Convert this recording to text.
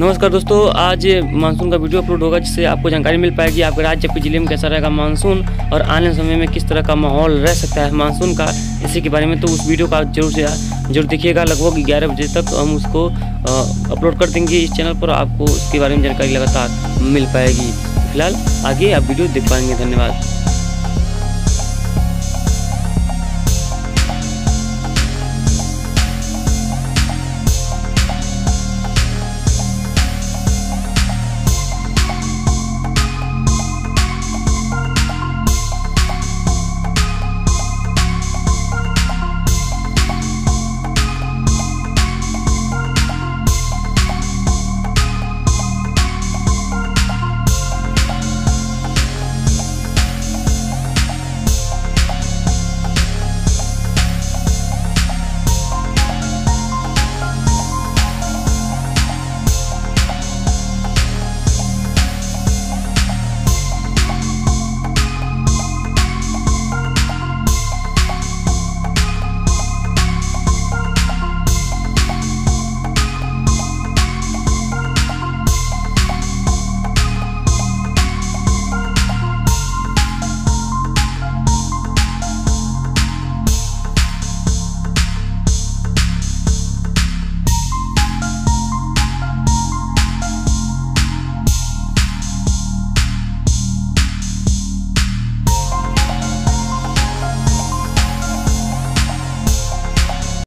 नमस्कार दोस्तों, आज मानसून का वीडियो अपलोड होगा, जिससे आपको जानकारी मिल पाएगी आपके राज्य के ज़िले में कैसा रहेगा मानसून और आने समय में किस तरह का माहौल रह सकता है मानसून का। इसी के बारे में तो उस वीडियो का ज़रूर से, ज़रूर देखिएगा। लगभग ग्यारह बजे तक हम उसको अपलोड कर देंगे इस चैनल पर, आपको उसके बारे में जानकारी लगातार मिल पाएगी। फ़िलहाल आगे आप वीडियो देख पाएँगे। धन्यवाद।